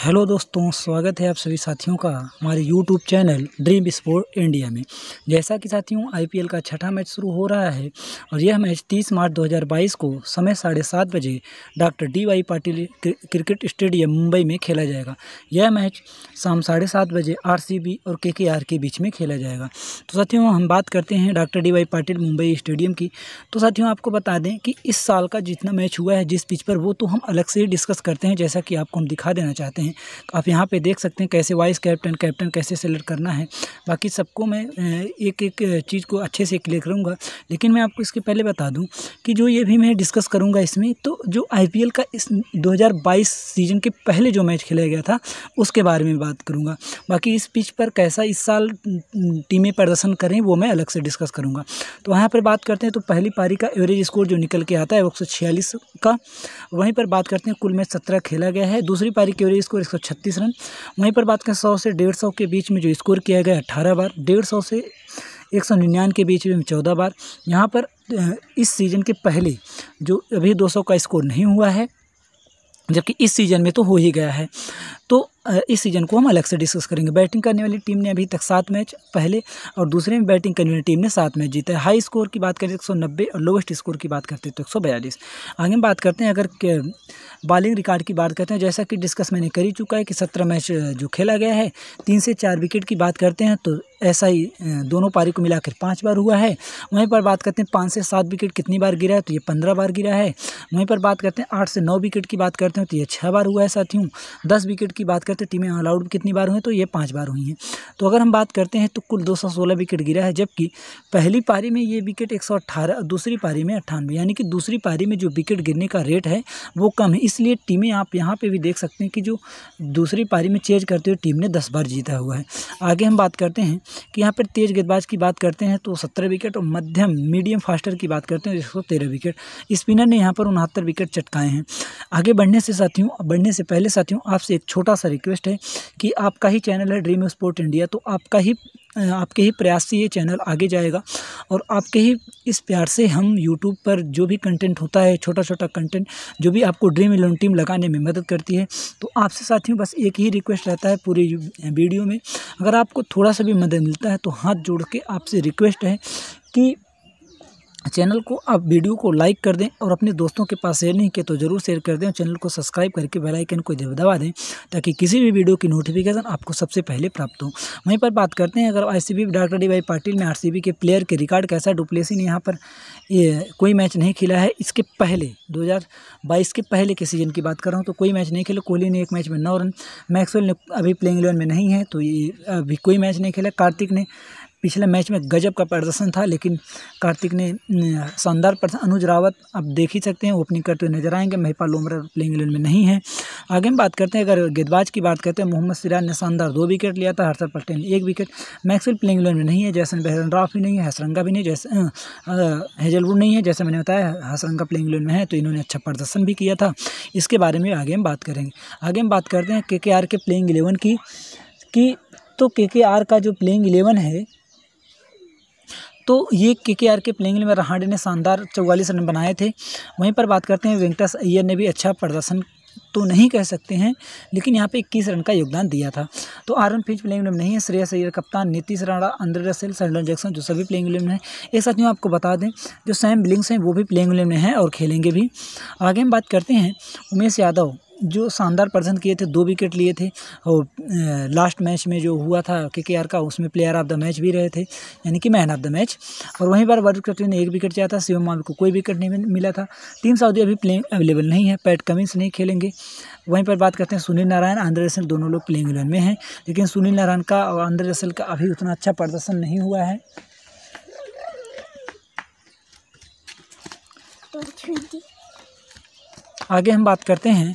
Hello दोस्तों, स्वागत है आप सभी साथियों का हमारे YouTube channel dream sport India में। जैसा कि साथियों आईपीएल का छठा मैच शुरू हो रहा है और यह मैच 30 मार्च 2022 को समय साढ़े सात बजे doctor D Y Patil cricket stadium Mumbai में खेला जाएगा। यह मैच शाम साढ़े सात बजे आरसीबी और के के बीच में खेला जाएगा। तो साथियों, हम बात करते हैं doctor D Y Patil Mumbai stadium की। तो साथियों, आपको बता दें कि इस साल का जितना मैच हुआ है जिस पिच पर, वो तो हम अलग से ही डिस्कस करते हैं, जैसा कि आपको हम दिखा देना चाहते हैं। हैं आप यहाँ पे देख सकते हैं कैसे वाइस कैप्टन कैप्टन कैसे सेलेक्ट करना है। बाकी सबको मैं एक एक चीज़ को अच्छे से क्लियर करूँगा। लेकिन मैं आपको इसके पहले बता दूँ कि जो ये भी मैं डिस्कस करूँगा इसमें तो जो आईपीएल का इस दो हज़ार बाईस सीज़न के पहले जो मैच खेला गया था, उसके बारे में बात करूँगा। बाकी इस पिच पर कैसा इस साल टीमें प्रदर्शन करें, वो मैं अलग से डिस्कस करूँगा। तो वहाँ पर बात करते हैं तो पहली पारी का एवरेज स्कोर जो निकल के आता है, एक का। वहीं पर बात करते हैं, कुल मैच सत्रह खेला गया है। दूसरी पारी के एवरेज स्कोर एक छत्तीस रन। वहीं पर बात करें सौ से डेढ़ सौ के बीच में जो स्कोर किया गया अट्ठारह बार, डेढ़ सौ से एक सौ निन्यानवे के बीच में चौदह बार। यहाँ पर इस सीज़न के पहले जो अभी दो सौ का स्कोर नहीं हुआ है, जबकि इस सीज़न में तो हो ही गया है। तो इस सीज़न को हम अलग से डिस्कस करेंगे। बैटिंग करने वाली टीम ने अभी तक सात मैच पहले और दूसरे में बैटिंग करने वाली टीम ने सात मैच जीता है। हाई स्कोर की बात करें तो एक और लोवेस्ट स्कोर की बात करते हैं तो एक सौ बयालीस। आगे हम बात करते हैं अगर बॉलिंग रिकॉर्ड की बात करते हैं। जैसा कि डिस्कस मैंने कर ही चुका है कि सत्रह मैच जो खेला गया है, तीन से चार विकेट की बात करते हैं तो ऐसा ही दोनों पारी को मिलाकर पाँच बार हुआ है। वहीं पर बात करते हैं, पाँच से सात विकेट कितनी बार गिरा है तो ये पंद्रह बार गिरा है। वहीं पर बात करते हैं, आठ से नौ विकेट की बात करते हैं तो ये छः बार हुआ है साथियों। दस विकेट की बात करते हैं, टीमें ऑल आउट कितनी बार हुई तो ये पाँच बार हुई हैं। तो अगर हम बात करते हैं तो कुल दो सौ सोलह विकेट गिरा है, जबकि पहली पारी में ये विकेट एक दूसरी पारी में अट्ठानवे, यानी कि दूसरी पारी में जो विकेट गिरने का रेट है, वो कम है। इसलिए टीमें आप यहाँ पर भी देख सकते हैं कि जो दूसरी पारी में चेज करते हुए टीम ने दस बार जीता हुआ है। आगे हम बात करते हैं कि यहाँ पर तेज गेंदबाज की बात करते हैं तो सत्रह विकेट और मध्यम मीडियम फास्टर की बात करते हैं, एक सौ तेरह विकेट। स्पिनर ने यहाँ पर उनहत्तर विकेट चटकाए हैं। आगे बढ़ने से साथियों, बढ़ने से पहले साथियों, आपसे एक छोटा सा रिक्वेस्ट है कि आपका ही चैनल है ड्रीम स्पोर्ट इंडिया तो आपका ही आपके ही प्रयास से ये चैनल आगे जाएगा और आपके ही इस प्यार से हम यूट्यूब पर जो भी कंटेंट होता है छोटा छोटा कंटेंट जो भी आपको ड्रीम इलेवन टीम लगाने में मदद करती है तो आपसे साथियों बस एक ही रिक्वेस्ट रहता है पूरी वीडियो में। अगर आपको थोड़ा सा भी मदद मिलता है तो हाथ जोड़ के आपसे रिक्वेस्ट है कि चैनल को आप वीडियो को लाइक कर दें और अपने दोस्तों के पास शेयर नहीं किया तो ज़रूर शेयर कर दें और चैनल को सब्सक्राइब करके बेल आइकन को दबा दें ताकि किसी भी वीडियो की नोटिफिकेशन आपको सबसे पहले प्राप्त हो। वहीं पर बात करते हैं, अगर ICB doctor D Y Patil ने आर के प्लेयर के रिकॉर्ड कैसा डुप्लेसी ने यहाँ पर ये कोई मैच नहीं खेला है। इसके पहले, दो हज़ार बाईस के पहले के सीज़न की बात कर रहा हूँ तो कोई मैच नहीं खेला। कोहली ने एक मैच में नौ रन, मैक्सवेल ने अभी प्लेइंग इलेवन में नहीं है तो ये अभी कोई मैच नहीं खेला। कार्तिक ने पिछले मैच में गजब का प्रदर्शन था, लेकिन कार्तिक ने शानदार प्रदर्शन अनुज रावत आप देख ही सकते हैं, ओपनिंग करते हुए नज़र आएँगे। महिपाल लोमरा प्लेइंग इलेवन में नहीं है। आगे हम बात करते हैं, अगर गेंदबाज की बात करते हैं, मोहम्मद सिराज ने शानदार दो विकेट लिया था, हर्षद पटेल ने एक विकेट। मैक्सवेल प्लेइंग इलेवन में नहीं है, जैसन बहरन राफ भी नहीं है, हसरंगा भी नहीं, जैसे हेजलवुड नहीं है, जैसे मैंने बताया, हसरंगा प्लेइंग इलेवन में है तो इन्होंने अच्छा प्रदर्शन भी किया था। इसके बारे में आगे हम बात करेंगे। आगे हम बात करते हैं के के प्लेइंग इलेवन की, कि तो के के आर का जो प्लेइंग इलेवन है तो ये के के आर के प्लेइंग में रहाणे ने शानदार चौवालीस रन बनाए थे। वहीं पर बात करते हैं, वेंकटेश अय्यर ने भी अच्छा प्रदर्शन तो नहीं कह सकते हैं, लेकिन यहाँ पे इक्कीस रन का योगदान दिया था। तो आर फिच प्लेइंग में नहीं है, श्रेयस अय्यर, कप्तान नीतीश राणा, अंद्रे रसेल सरलन जैक्सन, जो सभी प्लेइंग में हैं। एक साथ आपको बता दें, जो सैम बिलिंग्स हैं, वो भी प्लेइंग में हैं और खेलेंगे भी। आगे हम बात करते हैं उमेश यादव जो शानदार प्रदर्शन किए थे दो विकेट लिए थे और लास्ट मैच में जो हुआ था के के आर का उसमें प्लेयर ऑफ़ द मैच भी रहे थे यानी कि मैन ऑफ़ द मैच और वहीं पर वर्ल्ड कप ने एक विकेट चाहा था शिवम मावी को कोई विकेट नहीं मिला था। टीम सऊदी अभी प्लेइंग अवेलेबल नहीं है पैट कमिंस नहीं खेलेंगे। वहीं पर बात करते हैं सुनील नारायण आंध्र रसल दोनों लोग प्लेइंग इलेवन में हैं लेकिन सुनील नारायण का और आंध्र रसल का अभी उतना अच्छा प्रदर्शन नहीं हुआ है। आगे हम बात करते हैं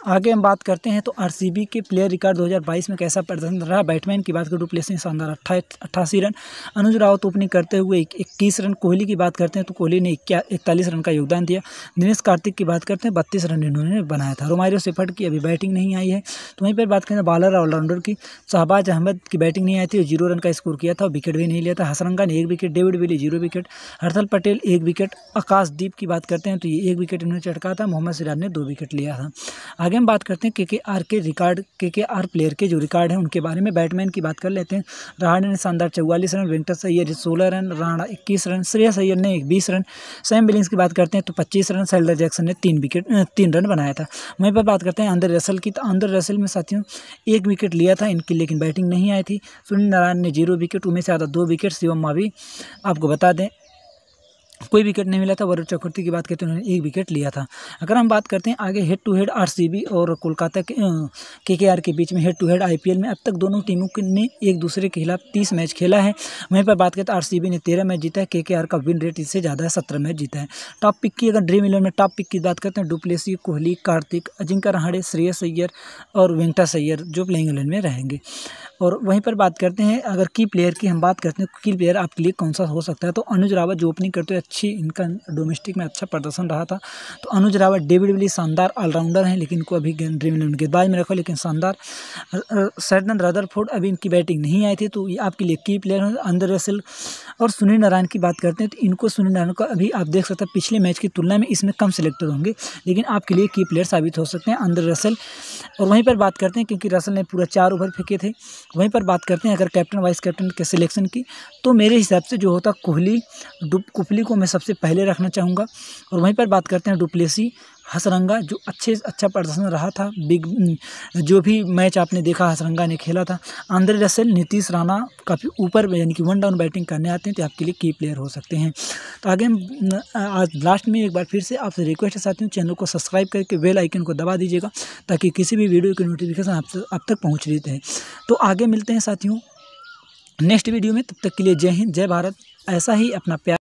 आगे हम बात करते हैं तो आरसीबी के प्लेयर रिकॉर्ड 2022 में कैसा प्रदर्शन रहा? बैटमैन की बात करें डुप्लेस ने शानदार अट्ठासी रन। अनुज रावत ओपनिंग करते हुए इक्कीस रन। कोहली की बात करते हैं तो कोहली ने इकतालीस रन का योगदान दिया। दिनेश कार्तिक की बात करते हैं, बत्तीस रन इन्होंने बनाया था। रोमारियो सेफर्ट की अभी बैटिंग नहीं आई है। तो वहीं पर बात करें बॉलर ऑलराउंडर की, शहबाज अहमद की बैटिंग नहीं आई थी ज़ीरो रन का स्कोर किया था विकेट भी नहीं लिया था। हसरंगा ने एक wicket, David Willey zero wicket Harshal Patel एक विकेट, आकाशदीप की बात करते हैं तो ये एक विकेट इन्होंने चटका था, मोहम्मद सिराज ने दो विकेट लिया था। आगे हम बात करते हैं के के आर के रिकॉर्ड, के के आर प्लेयर के जो रिकॉर्ड हैं, उनके बारे में बैटमैन की बात कर लेते हैं। रहाणे ने शानदार चौवालीस रन वेंकट सैयर सोलह रन राणा इक्कीस रन श्रेय अय्यर ने बीस रन, सैम बिलिंग्स की बात करते हैं तो पच्चीस रन सेल्डर जैक्सन ने तीन विकेट तीन रन बनाया था। वहीं पर बात करते हैं अंदर रसल की तो अंदर रसल में साथियों एक विकेट लिया था इनकी, लेकिन बैटिंग नहीं आई थी। सुनील नारायण ने ज़ीरो विकेट, उमेश यादव दो विकेट, शिवम मावी आपको बता दें कोई विकेट नहीं मिला था, वरुण चक्रवर्ती की बात करते हैं उन्होंने एक विकेट लिया था। अगर हम बात करते हैं आगे हेड टू हेड आरसीबी और कोलकाता के के के आर के बीच में हेड टू हेड आईपीएल में, अब तक दोनों टीमों ने एक दूसरे के खिलाफ तीस मैच खेला है। वहीं पर बात करते हैं आरसीबी ने तेरह मैच जीता है के के आर का विन रेट इससे ज़्यादा है, सत्रह मैच जीता है। टॉप पिक की अगर ड्रीम इलेवन में टॉप पिक की बात करते हैं डुप्लेसी कोहली कार्तिक अजिंक्य रहाड़े श्रेयस अय्यर और वेंकटा सैयर जो प्लेइंग इलेवन में रहेंगे। और वहीं पर बात करते हैं, अगर की प्लेयर की हम बात करते हैं की प्लेयर आपके लिए कौन सा हो सकता है? तो अनुज रावत जो ओपनिंग करते हुए अच्छी इनका डोमेस्टिक में अच्छा प्रदर्शन रहा था। तो अनुज रावत, डेविड विली, शानदार ऑलराउंडर हैं, लेकिन इनको अभी ड्रीम इलेवन गेंदबाज में रखो, लेकिन शानदार सैडन रदरफोर्ड अभी इनकी बैटिंग नहीं आई थी तो ये आपके लिए की प्लेयर हैं, अंदर रसल और सुनील नारायण की बात करते हैं तो इनको सुनील नारायण को अभी आप देख सकते हैं, पिछले मैच की तुलना में इसमें कम सेलेक्टर होंगे, लेकिन आपके लिए की प्लेयर साबित हो सकते हैं अंदर रसल। और वहीं पर बात करते हैं, क्योंकि रसल ने पूरा चार ओवर फेंके थे, वहीं पर बात करते हैं, अगर कैप्टन वाइस कैप्टन के सिलेक्शन की तो मेरे हिसाब से जो होता कोहली कुपली को मैं सबसे पहले रखना चाहूँगा। और वहीं पर बात करते हैं डुप्लेसी हसरंगा, जो अच्छे अच्छा प्रदर्शन रहा था। बिग, जो भी मैच आपने देखा, हसरंगा ने खेला था। आंद्रे रसेल, नीतीश राणा काफ़ी ऊपर, यानी कि वन डाउन बैटिंग करने आते हैं तो आपके लिए की प्लेयर हो सकते हैं। तो आगे हम आज लास्ट में एक बार फिर से आपसे रिक्वेस्ट है साथियों चैनल को सब्सक्राइब करके बेल आइकन को दबा दीजिएगा, ताकि किसी भी वीडियो की नोटिफिकेशन आप आप तक पहुँच रहते हैं। तो आगे मिलते हैं साथियों नेक्स्ट वीडियो में, तब तक के लिए जय हिंद, जय भारत। ऐसा ही अपना प्यार